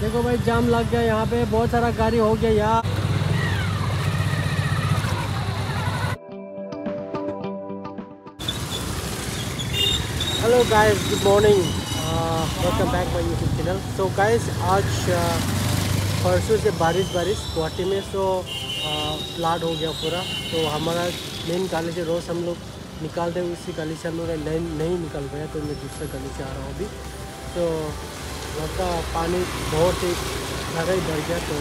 देखो भाई जाम लग गया यहाँ पे। बहुत सारा गाड़ी हो गया यार। Hello guys good morning welcome back my YouTube channel so guys आज uh, परसों से बारिश बारिश गुवाहाटी में सो फ्लड हो गया पूरा। तो हमारा मेन गाली से रोज़ हम लोग निकालते हैं उसी गली से हम लोग नहीं नहीं निकल पाया तो मैं दूसरे गली से आ रहा हूँ अभी। तो का पानी बहुत ही ज़्यादा ही बढ़ गया तो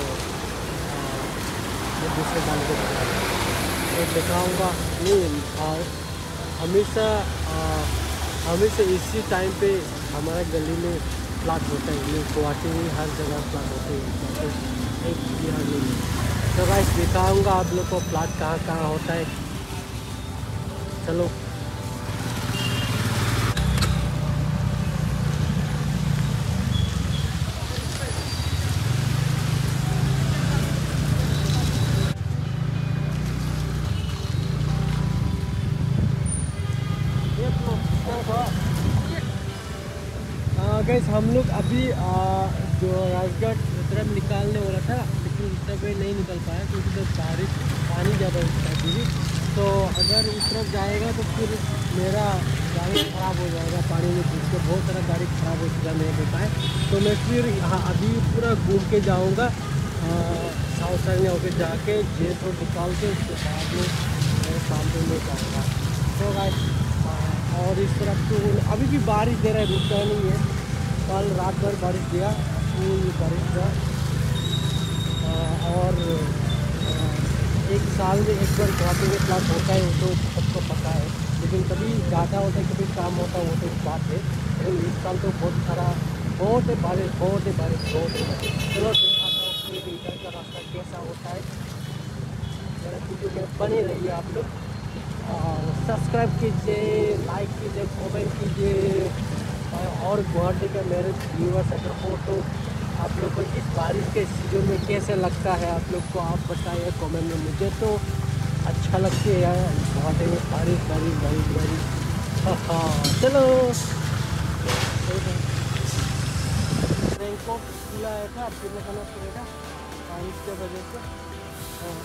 दूसरे जा रहा तो दिखाऊँगा नहीं और हमेशा हमेशा इसी टाइम पे हमारे गली में फ्लड होता है। ये गुवाहाटी में हर जगह फ्लड होते हैं। तो एक तो गाइस दिखाऊँगा आप लोग को फ्लड कहाँ कहाँ होता है। चलो। गैस हम लोग अभी आ, जो राजगढ़ तरफ़ निकालने वाला था लेकिन उस तरफ़ नहीं निकल पाया क्योंकि तो बारिश पानी ज़्यादा है अभी तो अगर उस तरफ़ जाएगा तो फिर मेरा गाड़ी ख़राब हो जाएगा पानी में घुस के बहुत सारा गाड़ी ख़राब हो चुका नहीं है तो मैं फिर यहाँ अभी पूरा घूम के जाऊँगा साउथ साइड में होकर जाके जेट रोड निकाल के उसके बाद में मैं शाम को ले जाऊँगा। तो गाइस और इस तरफ़ तो अभी भी बारिश दे रहा है रुकता नहीं है। कल रात भर बारिश दिया फूल बारिश हुआ। और एक साल में एक बार गुवाहाटी में क्लास होता है तो सबको पता है। लेकिन कभी ज़्यादा होता है, कभी काम होता है, वो तो बात है लेकिन इस साल तो बहुत सारा, बहुत ही बारिश, बहुत ही बारिश, बहुत ही बारिश। चलो, दिखाता हूँ का रास्ता कैसा होता है। बने रहिए आप लोग। सब्सक्राइब कीजिए लाइक कीजिए कमेंट कीजिए। और गुवाहाटी का मेरे व्यूवर्स अगर हो तो आप लोग को इस बारिश के सीज़न में कैसे लगता है? आप लोग को आप बताइए कमेंट में मुझे तो अच्छा लगती है यार। गुवाहाटी में बारिश बारिश बारिश बारिश। हाँ हाँ चलो। रेनकोट खुला है था फिर लगाना पड़ेगा बारिश के वजह से। हाँ।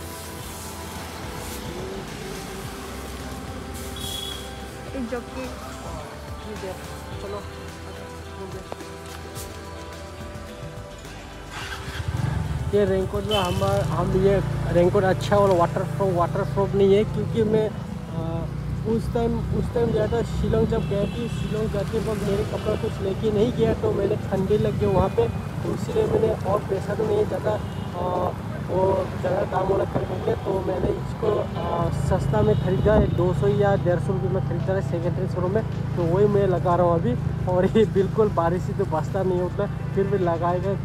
एक जॉकी ठीक है। चलो। ये रेनकोट में हम हम ये रेनकोट अच्छा और वाटर प्रूफ वाटर प्रूफ नहीं है क्योंकि मैं उस टाइम उस टाइम गया था शिलोंग, जब गया थी, शिलोंग जाते वक्त मेरे कपड़ा कुछ लेके नहीं गया तो मैंने ठंडी लग गई वहाँ पे तो इसीलिए मैंने और पैसा तो नहीं ज़्यादा वो ज़्यादा दाम वाला खरीदेंगे तो मैंने इसको सस्ता में ख़रीदा है, दो सौ या डेढ़ सौ रुपये में ख़रीदा है सेकेंड हैंड शोरूम में। तो वही मैं लगा रहा हूँ अभी, और ये बिल्कुल बारिश से तो बचता नहीं होता फिर भी लगाएगा,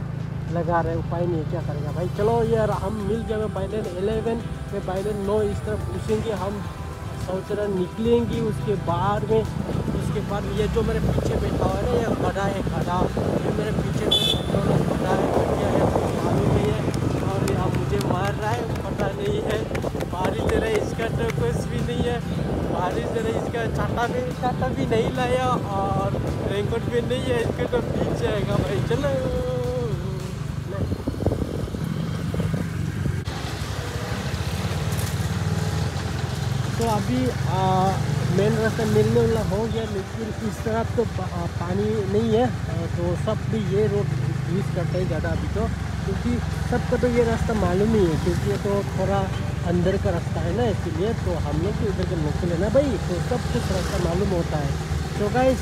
लगा रहे उपाय नहीं है, क्या करेगा भाई? चलो यार, हम मिल जाएँगे बाइलेन एलेवन में बाइलेन नौ इस तरफ़ घुसेंगे, हम रहे निकलेंगे उसके बाद में, उसके बाद ये जो मेरे पीछे बैठा हुआ है ना, ये खड़ा है खड़ा ये मेरे पीछे खड़ा है क्या है मालूम नहीं है और यहाँ मुझे मार रहा है पता नहीं है बारिश दे रहा है इसका तो कुछ भी नहीं है बारिश दे रहा है इसका छाता भी छाता भी नहीं लाया और रेनकोट भी नहीं है, इसके तो बीच जाएगा भाई, चलो। तो अभी मेन रास्ता मिलने वाला हो गया, लेकिन इस तरफ़ तो पानी नहीं है तो सब भी ये रोड यूज़ करते हैं ज़्यादा अभी तो क्योंकि सबको तो ये रास्ता मालूम ही है, क्योंकि ये तो थोड़ा अंदर का रास्ता है ना इसीलिए तो हम लोग तो इधर के लोकल है। ना भाई तो सब कुछ रास्ता मालूम होता है। तो गाइस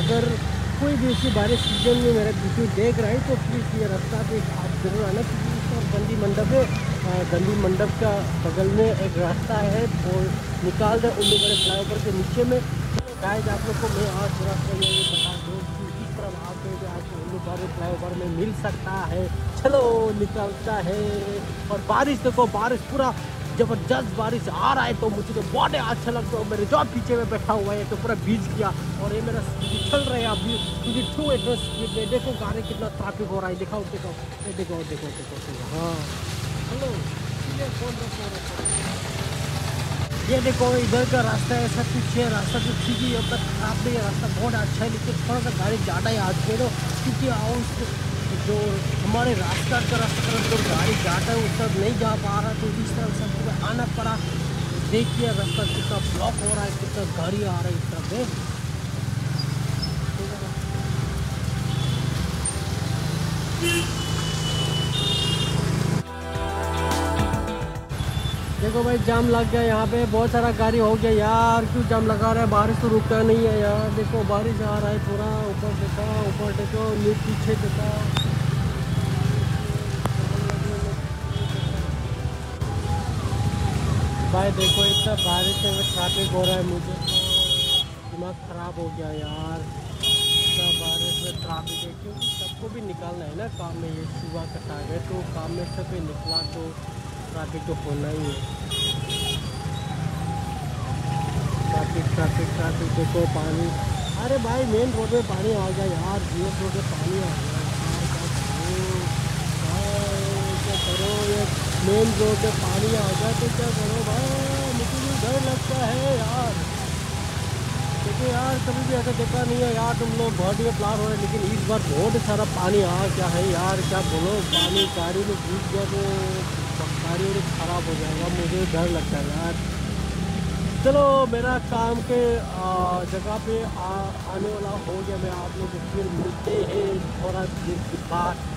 अगर कोई भी ऐसी बारिश सीज़न में मेरा वीडियो देख रहा है तो प्लीज़ ये रास्ता पे आप ज़रूर आना क्योंकि इसका गंदी मंडप है। गंदी मंडप का बगल में एक रास्ता है वो निकाल दे उल्लू बड़े फ्लाईओवर के नीचे में। गाइस आप लोग को मैं आज थोड़ा सा ये बता दूँ कि इस तरफ़ आप आज उल्लू बड़े फ्लाईओवर में मिल सकता है। चलो निकलता है। और बारिश, देखो, बारिश पूरा ज़बरदस्त बारिश आ रहा है तो मुझे तो बहुत अच्छा लगता है। मेरे जो पीछे में बैठा हुआ है तो पूरा बीज किया और ये मेरा चल रहा है अभी, क्योंकि टू एड्रेस स्पीड में देखो, गाड़ी कितना ट्रैफ़िक हो रहा है। दिखाओ देखो ये देखो देखो देखो देखो हाँ। हेलो ये देखो, इधर का रास्ता है, सब कुछ है, रास्ता तो ठीक ही अब तक खराब नहीं है रास्ता बहुत अच्छा है, लेकिन थोड़ा सा गाड़ी ज़्यादा है आज के क्योंकि जो हमारे रास्ता का रास्ता तरफ़ जो गाड़ी जाता है उस तरफ़ नहीं जा पा रहा तो इस तरफ़ से पूरा आना पड़ा। देखिए, रास्ता कितना ब्लॉक हो रहा है, कितना गाड़ी आ रहा है, इस तरफ़ में? देखो भाई, जाम लग गया यहाँ पे। बहुत सारा गाड़ी हो गया। यार, क्यों जाम लगा रहा है? बारिश तो रुकता नहीं है यार। देखो, बारिश आ रहा है पूरा ऊपर देखा, ऊपर देखो, नीचे पीछे देखा भाई देखो, इतना बारिश में ट्रैफ़िक हो रहा है मुझे। तो दिमाग ख़राब हो गया यार। इतना बारिश में ट्रैफ़िक है। क्योंकि सबको भी निकालना है ना काम में, ये सुबह का टाइम है तो काम में से भी निकला तो ट्रैफ़िक तो होना ही है। ट्रैफ़िक ट्रैफ़िक ट्रैफ़िक देखो पानी। अरे भाई मेन रोड में पानी आ गया यार। जीएस रोड में पानी आ गया। करो? ये मेन रोड में पानी आ जाए तो क्या करो भाई? मुझे भी डर लगता है यार। देखो यार कभी भी ऐसा देखा नहीं है यार तुम लोग बहुत ही प्लान हो रहे हैं लेकिन इस बार बहुत सारा पानी आ गया है यार। क्या बोलो? पानी गाड़ी में घुस गया तो गाड़ी खराब हो जाएगा। मुझे डर लगता है यार। चलो मेरा काम के जगह पे आ, आने वाला हो गया मैं आप लोग फिर मिलते हैं। थोड़ा देर बाद।